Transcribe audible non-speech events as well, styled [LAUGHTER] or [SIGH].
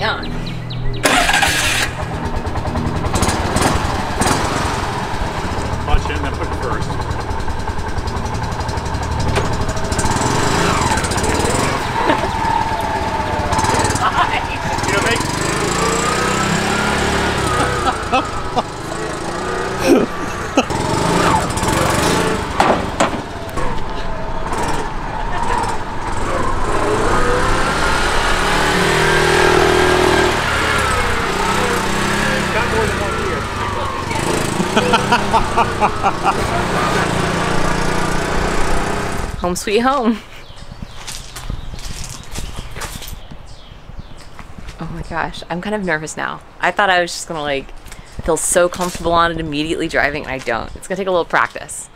going on. Punch in, then put it first. [LAUGHS] You know, make [LAUGHS] [LAUGHS] Home sweet home. Oh my gosh, I'm kind of nervous now. I thought I was just gonna like feel so comfortable on it immediately driving, and I don't. It's gonna take a little practice.